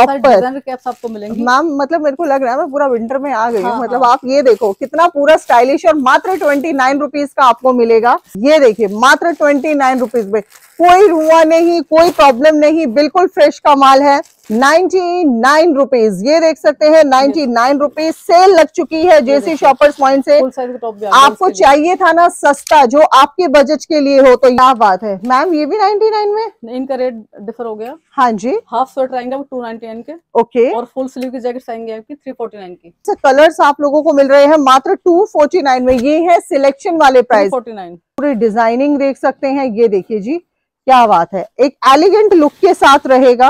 आपको मिलेंगी? मैम मतलब मेरे को लग रहा है मैं पूरा विंटर में आ गई हूँ। हाँ, मतलब हाँ। आप ये देखो कितना पूरा स्टाइलिश और मात्र ट्वेंटी नाइन रुपीज़ का आपको मिलेगा। ये देखिए मात्र ट्वेंटी नाइन रुपीज़ में। कोई रुआ नहीं कोई प्रॉब्लम नहीं बिल्कुल फ्रेश का माल है। नाइनटी नाइन रुपीज़ ये देख सकते हैं नाइनटी नाइन रुपीज़ सेल लग चुकी है जेसी शॉपर्स पॉइंट से। आपको चाहिए था ना सस्ता जो आपके बजट के लिए हो तो क्या बात है। मैम ये भी 99 में? इनका रेट डिफर हो गया। हाँ जी। हाफ़ स्वेटर आएँगे टू नाइनटी नाइन के। ओके और फुल स्लीव की जैकेट आएँगे आपकी थ्री फोर्टी नाइन की। कलर्स आप लोगों को मिल रहे हैं मात्र 249 में। ये है सिलेक्शन वाले प्राइस फोर्टी नाइन पूरी डिज़ाइनिंग देख सकते हैं। ये देखिए जी क्या बात है? एक एलिगेंट लुक के साथ रहेगा।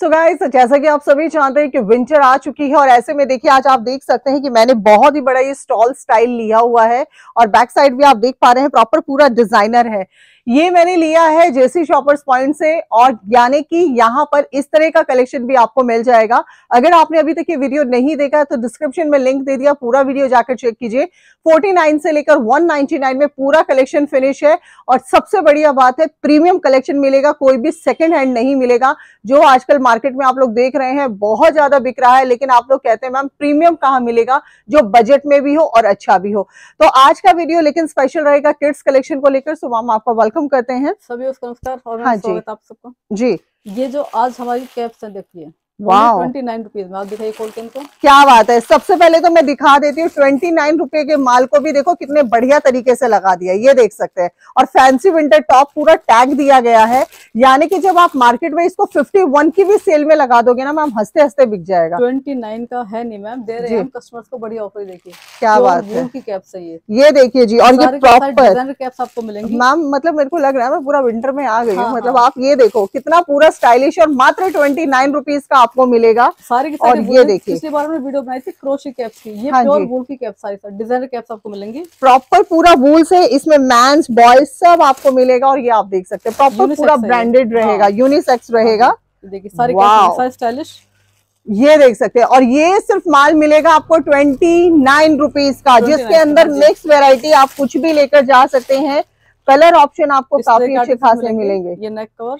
सो so गाइस जैसा कि आप सभी जानते हैं कि विंटर आ चुकी है और ऐसे में देखिए, आज आप देख सकते हैं कि मैंने बहुत ही बड़ा ये स्टॉल स्टाइल लिया हुआ है और बैक साइड भी आप देख पा रहे हैं प्रॉपर पूरा डिज़ाइनर है। ये मैंने लिया है जेसी शॉपर्स पॉइंट से और यानी कि यहाँ पर इस तरह का कलेक्शन भी आपको मिल जाएगा। अगर आपने अभी तक ये वीडियो नहीं देखा है तो डिस्क्रिप्शन में लिंक दे दिया, पूरा वीडियो जाकर चेक कीजिए। 49 से लेकर 199 में पूरा कलेक्शन फिनिश है और सबसे बढ़िया बात है प्रीमियम कलेक्शन मिलेगा, कोई भी सेकेंड हैंड नहीं मिलेगा। जो आजकल मार्केट में आप लोग देख रहे हैं, बहुत ज़्यादा बिक रहा है, लेकिन आप लोग कहते हैं, मैम प्रीमियम कहाँ मिलेगा? जो बजट में भी हो और अच्छा भी हो। तो आज का वीडियो लेकिन स्पेशल रहेगा किड्स कलेक्शन को लेकर। सो मैम आपका वेलकम करते हैं। सभी नमस्कार और हाँ जी। स्वागत आप सबको। जी। ये जो आज हमारी कैप्स है देखिए। ट्वेंटी नाइन रुपीज़ में आप दिखाइए खोल के। इनको क्या बात है? सबसे पहले तो मैं दिखा देती हूँ ट्वेंटी नाइन रुपए के माल को भी देखो कितने बढ़िया तरीके से लगा दिया ये देख सकते हैं। और फैंसी विंटर टॉप पूरा टैग दिया गया है। यानी कि जब आप मार्केट में इसको 51 की भी सेल में लगा दोगे ना मैम हँसते हँसते बिक जाएगा। ट्वेंटी नाइन का है नहीं मैम दे रहे हैं कस्टमर्स को बढ़िया ऑफ़र देखिए। क्या बात है। की कैप्स है। ये देखिए जी और ये प्रॉपर कैप्स आपको मिलेंगी। मैम मतलब मेरे को लग रहा है मैं पूरा विंटर में आ गई हूँ। हाँ, मतलब हाँ। आप ये देखो कितना पूरा स्टाइलिश और मात्र ट्वेंटी नाइन रुपीज़ का आपको मिलेगा। सारी की और ये देखिए। पिछली बार मैंने वीडियो बनाई थी क्रोशी कैप्स की ये हाँ प्योर वूल की कैप्स सारी सारी डिज़ाइनर कैप्स आपको मिलेंगी। प्रॉपर पूरा वूल्स है इसमें मैंस बॉयज़ सब आपको मिलेगा और ये आप देख सकते हैं। प्रॉपर पूरा ब्रांडेड रहेगा हाँ। यूनिसेक्स रहेगा। देखिए सारी कैप्स सारी स्टाइलिश ये देख सकते हैं। और ये सिर्फ़ माल मिलेगा आपको ट्वेंटी नाइन रुपीज़ का जिसके अंदर हाँ। मिक्स वेराइटी आप कुछ भी लेकर जा सकते हैं। कलर ऑप्शन आपको काफ़ी अच्छे खासे मिलेंगे? ये नेक कवर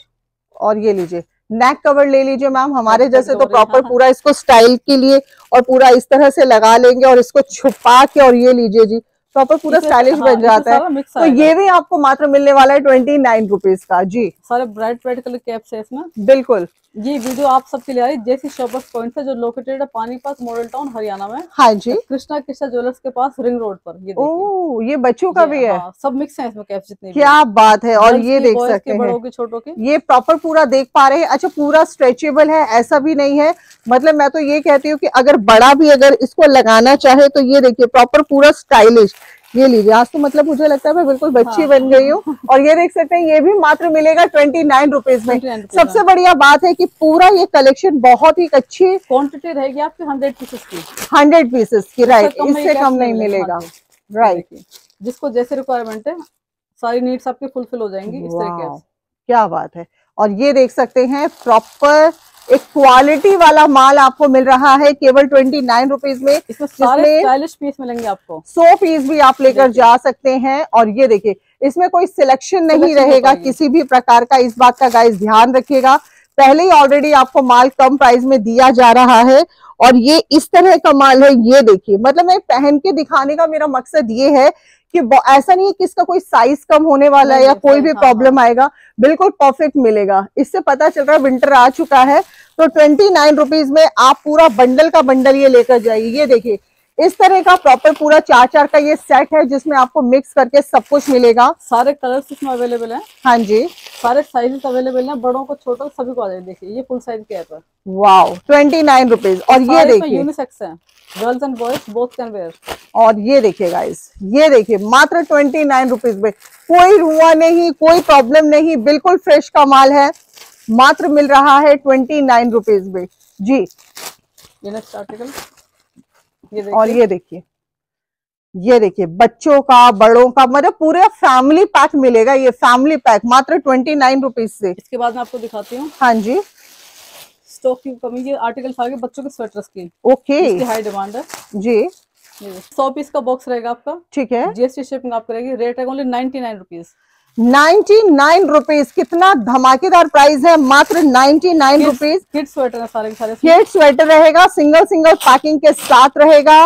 और ये लीजिए। नेक कवर ले लीजिए मैम हमारे जैसे तो प्रॉपर हाँ। पूरा इसको स्टाइल के लिए और पूरा इस तरह से लगा लेंगे और इसको छुपा के और ये लीजिए जी। प्रॉपर पूरा स्टाइलिश हाँ, बन जाता है। तो ये भी आपको मात्र मिलने वाला है ट्वेंटी नाइन रुपीज़ का जी। सारे ब्राइट ब्राइट कलर कैप्स है इसमें। बिल्कुल। ये वीडियो आप सबके लिए आ रही है जेसी शॉपर्स पॉइंट से जो लोकेटेड है पानीपत मॉडल टाउन हरियाणा में। हाँ जी। कृष्णा कृष्णा ज्वेलर्स के पास रिंग रोड पर ये ओ ये बच्चों का ये, भी है। हाँ, सब मिक्स है इसमें कैप्स जितने भी क्या बात है और ये देख सकते हैं। बड़ों की छोटों की। ये प्रॉपर पूरा देख पा रहे हैं। अच्छा पूरा स्ट्रेचेबल है ऐसा भी नहीं है। मतलब मैं तो ये कहती हूँ कि अगर बड़ा भी अगर इसको लगाना चाहे तो ये देखिए प्रॉपर पूरा स्टाइलिश ये लीजिए। आज तो मतलब मुझे लगता है मैं बिल्कुल बच्ची हाँ। बन गई हूँ। और ये देख सकते हैं ये भी मात्र मिलेगा ट्वेंटी नाइन रुपीज़ में सबसे बढ़िया बात है कि पूरा ये कलेक्शन बहुत ही अच्छी क्वांटिटी रहेगी आपकी हंड्रेड पीसेस की। हंड्रेड पीसेस की राइट इससे कम नहीं मिलेगा हाँ राइट जिसको जैसे रिक्वायरमेंट है सारी नीड्स आपकी फुलफिल हो जाएँगी इस क्या बात है। और ये देख सकते हैं प्रॉपर एक क्वालिटी वाला माल आपको मिल रहा है केवल ट्वेंटी नाइन रुपीज़ में इसमें स्टाइलिश पीस मिलेंगे आपको। सौ पीस भी आप लेकर जा सकते हैं और ये देखिए इसमें कोई सिलेक्शन नहीं रहेगा। किसी भी प्रकार का इस बात का गाइस ध्यान रखिएगा। पहले ही ऑलरेडी आपको माल कम प्राइस में दिया जा रहा है और ये इस तरह का माल है ये देखिए। मतलब मैं पहन के दिखाने का मेरा मकसद ये है कि ऐसा नहीं है कि इसका कोई साइज़ कम होने वाला है या कोई भी हाँ, प्रॉब्लम आएगा। बिल्कुल परफेक्ट मिलेगा। इससे पता चल रहा है विंटर आ चुका है। तो ट्वेंटी नाइन रुपीज़ में आप पूरा बंडल का बंडल ये लेकर जाइए। ये देखिए इस तरह का प्रॉपर पूरा चार चार का ये सेट है जिसमें आपको मिक्स करके सब कुछ मिलेगा। सारे कलर्स इसमें अवेलेबल हैं। हाँ जी। सारे साइजेस अवेलेबल हैं बड़ों को छोटों को सभी को आ देखिए ये फुल साइज़ के है वाओ ट्वेंटी नाइन रुपीज़ और ये देखिए। यूनिसेक्स है। Girls and boys both can wear और ये देखिए गाइस ये देखिए मात्र ट्वेंटी नाइन रुपीज़ में। कोई रुआ नहीं कोई प्रॉब्लम नहीं बिल्कुल फ्रेश का माल है। मात्र मिल रहा है ट्वेंटी नाइन रुपीज़ में। जी। ये नेक्स्ट आर्टिकल ये और ये देखिए। ये देखिए बच्चों का बड़ों का मतलब पूरा फैमिली पैक मिलेगा ये फैमिली पैक मात्र ट्वेंटी नाइन रुपीज़ से। इसके बाद मैं आपको दिखाती हूँ। हाँ जी। स्टॉक की कमी ये आर्टिकल आगे बच्चों के स्वेटर्स की ओके हाई डिमांड है। जी। सौ पीस का बॉक्स रहेगा आपका। ठीक है। जीएसटी शिपिंग आप करेगी रेट है only ninety nine rupees ninety nine rupees कितना धमाकेदार प्राइस है मात्र ninety nine rupees kid sweater सारे सारे। किड स्वेटर रहेगा सिंगल सिंगल पैकिंग के साथ रहेगा।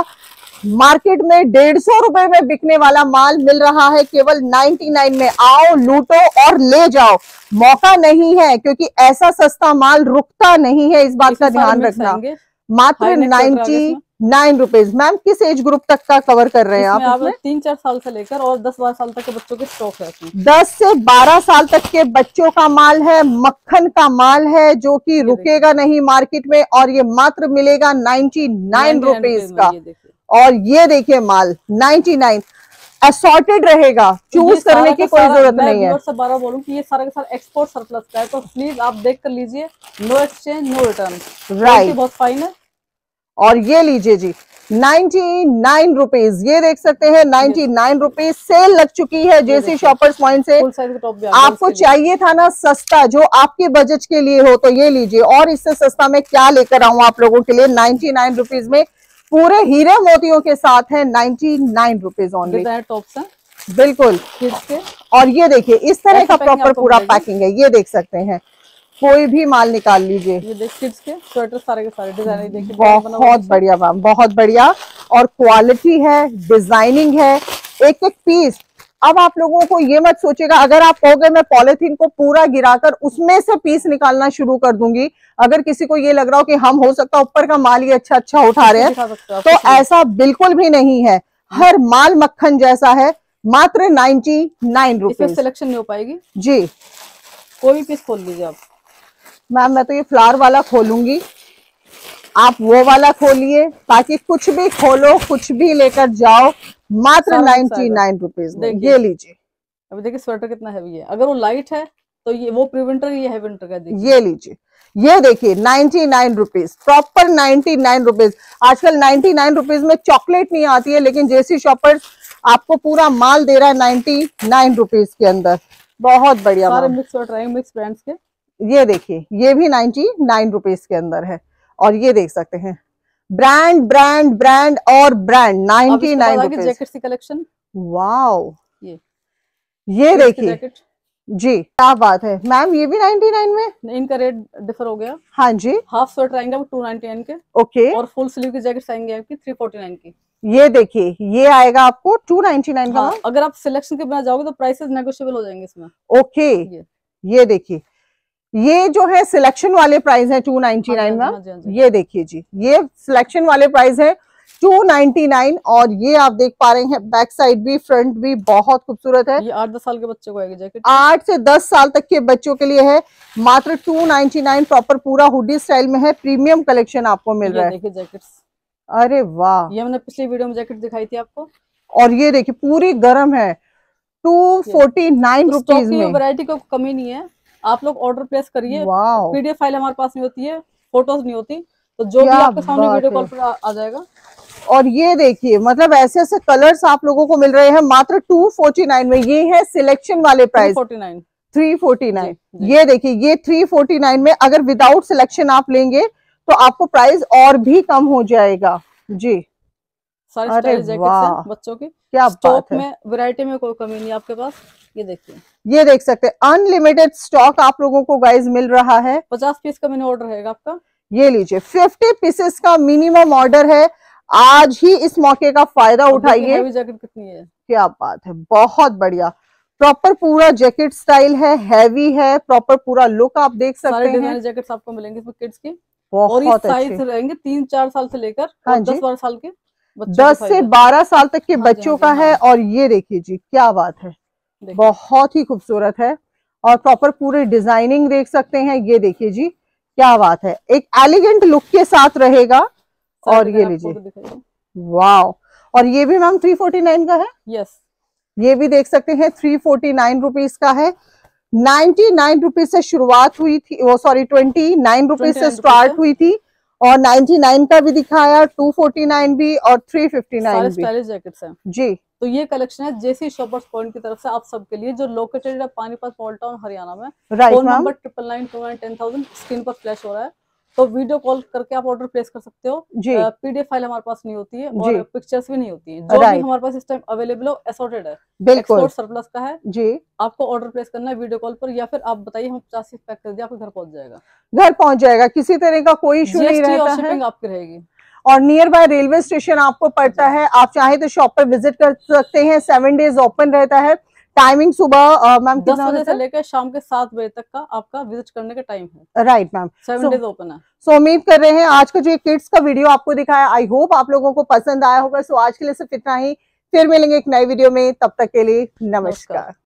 मार्केट में डेढ़ सौ रुपए में बिकने वाला माल मिल रहा है केवल 99 में। आओ लूटो और ले जाओ। मौका नहीं है क्योंकि ऐसा सस्ता माल रुकता नहीं है इस बात का ध्यान रखना। मात्र नाइन्टी। Nine rupees. मैम किस एज ग्रुप तक का कवर कर रहे हैं आप तीन चार साल से लेकर और दस बारह साल तक के बच्चों के स्टॉक है दस से बारह साल तक के बच्चों का माल है मक्खन का माल है जो कि रुकेगा नहीं मार्केट में और ये मात्र मिलेगा नाइन्टी नाइन रुपीज़ का। और ये देखिए माल 99 असॉर्टेड रहेगा चूज़ करने की कोई ज़रूरत नहीं है। से बारह बोलूँ कि ये सारा का सारा एक्सपोर्ट सरप्लस का है तो प्लीज़ आप देख कर लीजिए no exchange no return right बहुत फाइन है। और ये लीजिए जी 99 रुपीज़ ये देख सकते हैं 99 रुपीज़ सेल लग चुकी है जेसी शॉपर्स पॉइंट से। आपको चाहिए था ना सस्ता जो आपके बजट के लिए हो तो ये लीजिए। और इससे सस्ता मैं क्या लेकर आऊँ आप लोगों के लिए? 99 रुपीज़ में पूरे हीरे मोतियों के साथ है 99 रुपीज़ ओनली डिज़ाइन टॉप्स बिल्कुल। और ये देखिए इस तरह का प्रॉपर पूरा पैकिंग है ये देख सकते हैं। कोई भी माल निकाल लीजिए। ये किड्स के स्वेटर सारे के सारे डिज़ाइन देखिए बहुत बढ़िया मैम बहुत बढ़िया। और क्वालिटी है डिज़ाइनिंग है एक एक पीस अब आप लोगों को ये मत सोचेगा अगर आप कहोगे मैं पॉलिथीन को पूरा गिराकर उसमें से पीस निकालना शुरू कर दूँगी अगर किसी को ये लग रहा हो कि हम हो सकता है ऊपर का माल ही अच्छा अच्छा उठा रहे हैं तो ऐसा बिल्कुल भी नहीं है। हर माल मक्खन जैसा है मात्र नाइनटी नाइन रुपीज़ सिलेक्शन नहीं हो पाएगी। जी। कोई भी पीस खोल लीजिए आप। मैम मैं तो ये फ्लावर वाला खोलूँगी। आप वो वाला खोलिए ताकि कुछ भी खोलो कुछ भी लेकर जाओ मात्र नाइनटी नाइन रुपीज़ ये लीजिए। अभी देखिए स्वेटर कितना हैवी है। अगर वो लाइट है तो ये वो प्री विंटर ये है विंटर का देखिए। ये लीजिए। ये देखिए ninety nine rupees proper ninety nine rupees आजकल नाइन्टी नाइन रुपीज़ में चॉकलेट नहीं आती है लेकिन जेसी शॉपर्स आपको पूरा माल दे रहा है नाइन्टी नाइन रुपीज़ के अंदर। बहुत बढ़िया मिक्स मिक्स ब्रांड्स के। ये देखिए ये भी नाइन्टी नाइन रुपीज़ के अंदर है। और ये देख सकते हैं। ब्रांड ब्रांड ब्रांड और brand ninety nine rupees jackets की कलेक्शन। वाओ। ये। ये देखिए। जी क्या बात है। मैम ये भी 99 में? इनका रेट डिफर हो गया। हाँ जी। हाफ़ स्वेटर आएँगे टू नाइनटी नाइन के। ओके। और फुल स्लीव की जैकेट आएँगे आपकी थ्री फोर्टी नाइन की। ये देखिए ये आएगा आपको 299 का। हाँ, अगर आप सिलेक्शन के बिना जाओगे तो प्राइसेस नेगोशिएबल हो जाएँगे इसमें। ओके। ये। ये देखिए ये जो है सिलेक्शन वाले प्राइस है 299 जी, मैम जी, हाँ जी। ये देखिए जी ये सिलेक्शन वाले प्राइस है 299 और ये आप देख पा रहे हैं बैक साइड भी फ्रंट भी बहुत खूबसूरत है। ये आठ दस साल के बच्चे को आएगी जैकेट आठ से दस साल तक के बच्चों के लिए है मात्र 299 प्रॉपर पूरा हुडी स्टाइल में है प्रीमियम कलेक्शन आपको मिल रहा है। जैकेट्स अरे वाह। ये हमने पिछली वीडियो में जैकेट दिखाई थी आपको। और ये देखिए पूरी गर्म है टू फोर्टी नाइन रुपीज़ में। वैरायटी को कमी नहीं है। आप लोग ऑर्डर प्लेस करिए। पीडीएफ फ़ाइल हमारे पास नहीं होती है फ़ोटोज़ नहीं होती तो जो भी आपके सामने वीडियो कॉल पर आ, जाएगा। और ये देखिए मतलब ऐसे ऐसे कलर्स आप लोगों को मिल रहे हैं मात्र टू फोर्टी नाइन में। ये है सिलेक्शन वाले price forty nine three forty nine. ये देखिए ये थ्री फोर्टी नाइन में अगर विदाउट सिलेक्शन आप लेंगे तो आपको प्राइस और भी कम हो जाएगा। जी। सारी अरे बच्चों की। क्या स्टॉक में वैरायटी में कोई कमी नहीं आपके पास। ये देखिए। ये देख सकते हैं अनलिमिटेड स्टॉक आप लोगों को गाइज़ मिल रहा है। पचास पीस का मैंने ऑर्डर रहेगा आपका। ये लीजिए फिफ्टी पीसेस का मिनिमम ऑर्डर है। आज ही इस मौके का फ़ायदा उठाइए। जैकेट कितनी है। क्या बात है बहुत बढ़िया। प्रॉपर पूरा जैकेट स्टाइल है हैवी है प्रॉपर पूरा लुक आप देख सकते हैं। जैकेट्स आपको मिलेंगे इसमें किड्स की। और ये बहुत साइज़ रहेंगे तीन चार साल से लेकर हाँ दस बारह साल के दस से बारह साल तक के हाँ बच्चों हाँ का जी, है हाँ। और ये देखिए जी क्या बात है। बहुत ही खूबसूरत है और प्रॉपर पूरी डिज़ाइनिंग देख सकते हैं। ये देखिए जी क्या बात है। एक एलिगेंट लुक के साथ रहेगा और ये लीजिए। वाओ और ये भी मैम थ्री फोर्टी नाइन का है? यस ये भी देख सकते हैं थ्री फोर्टी नाइन रुपीज़ का है। नाइन्टी नाइन रुपीज़ से शुरुआत हुई थी वो सॉरी ट्वेंटी नाइन रुपीज़ से? स्टार्ट हुई थी। और नाइन्टी नाइन का भी दिखाया टू फोर्टी नाइन भी और थ्री फिफ्टी सारे नाइन भी। स्टाइलिश जैकेट्स हैं। जी। तो ये कलेक्शन है जेसी शॉपर्स पॉइंट की तरफ़ से आप सबके लिए जो लोकेटेड है पानीपत मॉल टाउन हरियाणा में। Right phone number triple nine two nine ten thousand screen पर फ्लैश हो रहा है। तो वीडियो कॉल करके आप ऑर्डर प्लेस कर सकते हो। जी। पीडीएफ फ़ाइल हमारे पास नहीं होती है और पिक्चर्स भी नहीं होती है। जो भी हमारे पास इस टाइम अवेलेबल हो असॉर्टेड है। बिल्कुल। सरप्लस का है। जी। आपको ऑर्डर प्लेस करना है वीडियो कॉल पर या फिर आप बताइए हम पचास पैक कर दिए आपके घर पहुँच जाएगा। घर पहुँच जाएगा। किसी तरह का कोई इशू नहीं रहता है। आपकी रहेगी। और नियर बाय रेलवे स्टेशन आपको पड़ता है। आप चाहे तो शॉप पर विज़िट कर सकते हैं। सेवन डेज़ ओपन रहता है। टाइमिंग सुबह मैम दस बजे से लेकर शाम के सात बजे तक का आपका विज़िट करने का टाइम है। Right ma'am seven days open है। सो उम्मीद कर रहे हैं आज का जो किड्स का वीडियो आपको दिखाया आई होप आप लोगों को पसंद आया होगा। सो आज के लिए सिर्फ़ इतना ही। फिर मिलेंगे एक नए वीडियो में। तब तक के लिए नमस्कार।